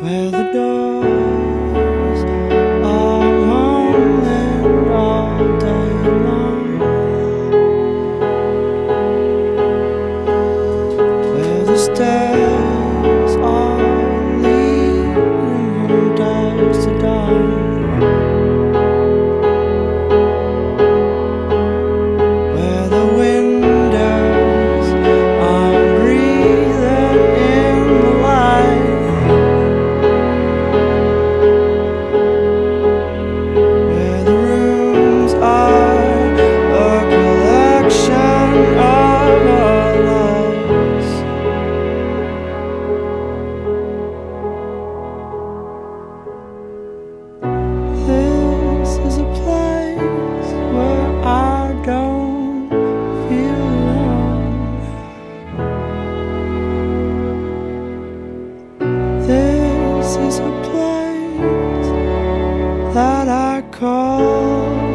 where the doors are moaning all day long, where the stairs is a place that I call